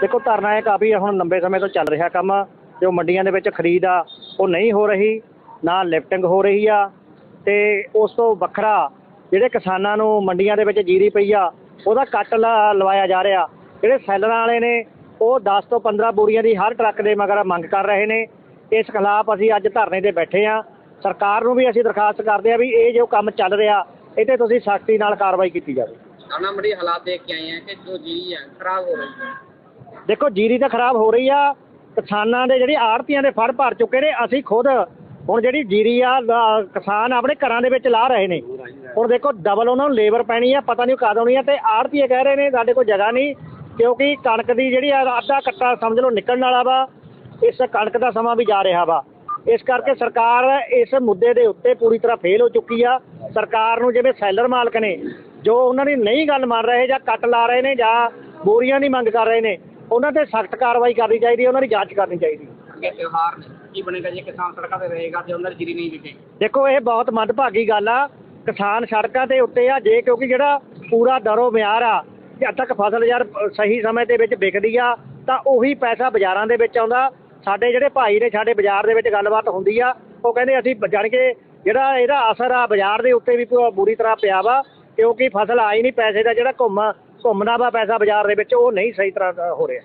ਦੇਖੋ, ਧਰਨਾ ਇਹ ਕਾਫੀ ਹੁਣ ਲੰਬੇ ਸਮੇਂ ਤੋਂ ਚੱਲ ਰਿਹਾ ਕੰਮ ਜੋ ਮੰਡੀਆਂ ਦੇ ਵਿੱਚ ਖਰੀਦ ਆ, ਉਹ ਨਹੀਂ ਹੋ ਰਹੀ, ਨਾ ਲਿਫਟਿੰਗ ਹੋ ਰਹੀ ਆ। ਤੇ ਉਸ ਤੋਂ ਵੱਖਰਾ ਜਿਹੜੇ ਕਿਸਾਨਾਂ ਨੂੰ ਮੰਡੀਆਂ ਦੇ ਵਿੱਚ ਜੀਰੀ ਪਈ ਆ, ਉਹਦਾ ਕੱਟ ਲਵਾਇਆ ਜਾ ਰਿਹਾ। ਜਿਹੜੇ ਸੈਲਰਾਂ ਵਾਲੇ ਨੇ, ਉਹ 10 ਤੋਂ 15 ਬੋਰੀਆਂ ਦੀ ਹਰ ਟਰੱਕ ਦੇ ਮਗਰ ਮੰਗ ਕਰ ਰਹੇ ਨੇ। ਇਸ ਖਿਲਾਫ ਅਸੀਂ ਅੱਜ ਧਰਨੇ ਤੇ ਬੈਠੇ ਆ। ਸਰਕਾਰ ਨੂੰ ਵੀ ਅਸੀਂ ਦਰਖਾਸਤ ਕਰਦੇ ਆ ਵੀ ਇਹ ਜੋ ਕੰਮ ਚੱਲ ਰਿਹਾ ਇਹ ਤੁਸੀਂ ਸਖਤੀ ਨਾਲ ਕਾਰਵਾਈ ਕੀਤੀ ਜਾਵੇ। ਖਾਣਾ ਮੰਡੀ ਹਾਲਾਤ ਦੇਖ ਕੇ ਆਏ ਆ ਕਿ ਜੋ ਜੀਰੀ ਆ, ਖਰਾਬ ਹੋ ਰਹੀ ਹੈ ਦੇਖੋ, ਜੀਰੀ ਤਾਂ ਖਰਾਬ ਹੋ ਰਹੀ ਆ। ਕਿਸਾਨਾਂ ਦੇ ਜਿਹੜੀ ਆੜਤੀਆਂ ਦੇ ਫੜ ਭਰ ਚੁੱਕੇ ਨੇ, ਅਸੀਂ ਖੁਦ ਹੁਣ ਜਿਹੜੀ ਜੀਰੀ ਆ, ਲ- ਕਿਸਾਨ ਆਪਣੇ ਘਰਾਂ ਦੇ ਵਿੱਚ ਲਾ ਰਹੇ ਨੇ। ਹੁਣ ਦੇਖੋ ਡਬਲ ਉਹਨਾਂ ਨੂੰ ਲੇਬਰ ਪੈਣੀ ਆ, ਪਤਾ ਨਹੀਂ ਕਦ ਆਉਣੀ ਆ, ਤੇ ਆੜਤੀਏ ਕਹਿ ਰਹੇ ਨੇ, ਸਾਡੇ ਕੋਲ ਜਗ੍ਹਾ ਨਹੀਂ, ਕਿਉਂਕਿ ਕਣਕ ਦੀ ਜਿਹੜੀ ਆ, ਅੱਧਾ ਕੱਟਾ ਸਮਝ ਲਓ ਨਿਕਲਣ ਵਾਲਾ ਵਾ, ਇਸ ਕਣਕ ਦਾ ਸਮਾਂ ਵੀ ਜਾ ਰਿਹਾ ਵਾ। ਇਸ ਕਰਕੇ ਸਰਕਾਰ ਇਸ ਮੁੱਦੇ ਦੇ ਉੱਤੇ ਪੂਰੀ ਤਰ੍ਹਾਂ ਫੇਲ ਹੋ ਚੁੱਕੀ ਆ। ਸਰਕਾਰ ਨੂੰ ਜਿਵੇਂ ਸੈਲਰ ਮਾਲਕ ਨੇ, ਜੋ ਉਹਨਾਂ ਦੀ ਨਹੀਂ ਗੱਲ ਮੰਨ ਰਹੇ ਜਾਂ ਕੱਟ ਲਾ ਰਹੇ ਨੇ ਜਾਂ ਬੋਰੀਆਂ ਦੀ ਮੰਗ ਕਰ ਰਹੇ ਨੇ ਉਹਨਾਂ ਤੇ ਸਖਤ ਕਾਰਵਾਈ ਕਰਨੀ ਚਾਹੀਦੀ ਹੈ ਉਹਨਾਂ ਦੀ ਜਾਂਚ ਕਰਨੀ ਚਾਹੀਦੀ ਹੈ। ਅੱਗੇ ਤਿਉਹਾਰ ਨੇ। ਕੀ ਬਣੇਗਾ ਜੇ ਕਿਸਾਨ ਸੜਕਾਂ ਤੇ ਰਹੇਗਾ ਤੇ ਉਹਨਾਂ ਦੀ ਜੀਰੀ ਨਹੀਂ ਵਿਕੇਗੀ ਦੇਖੋ ਇਹ ਬਹੁਤ ਮੰਦਭਾਗੀ ਗੱਲ ਆ। ਕਿਸਾਨ ਸੜਕਾਂ ਤੇ ਉੱਤੇ ਆ ਜੇ ਕਿਉਂਕਿ ਜਿਹੜਾ ਪੂਰਾ ਦਰੋ ਮਿਆਰ ਆ ਜਦ ਤੱਕ ਫਸਲ ਯਾਰ ਸਹੀ ਸਮੇਂ ਦੇ ਵਿੱਚ ਵਿਕਦੀ ਆ ਤਾਂ ਉਹੀ ਪੈਸਾ ਬਾਜ਼ਾਰਾਂ ਦੇ ਵਿੱਚ ਆਉਂਦਾ। ਸਾਡੇ ਜਿਹੜੇ ਭਾਈ ਨੇ ਸਾਡੇ ਬਾਜ਼ਾਰ ਦੇ ਵਿੱਚ ਗੱਲਬਾਤ ਹੁੰਦੀ ਆ ਉਹ ਕਹਿੰਦੇ ਅਸੀਂ ਜਾਣ ਕੇ ਜਿਹੜਾ ਇਹਦਾ ਅਸਰ ਆ ਬਾਜ਼ਾਰ ਦੇ ਉੱਤੇ ਵੀ ਪੂਰਾ ਬੁਰੀ ਤਰ੍ਹਾਂ ਪਿਆ ਵਾ ਕਿਉਂਕਿ ਫਸਲ ਆਈ ਨਹੀਂ ਪੈਸੇ ਦਾ ਜਿਹੜਾ ਘੁੰਮ ਘੁੰਮਦਾ ਵਾ ਪੈਸਾ ਬਾਜ਼ਾਰ ਦੇ ਵਿੱਚ ਉਹ ਨਹੀਂ ਸਹੀ ਤਰ੍ਹਾਂ ਹੋ ਰਿਹਾ।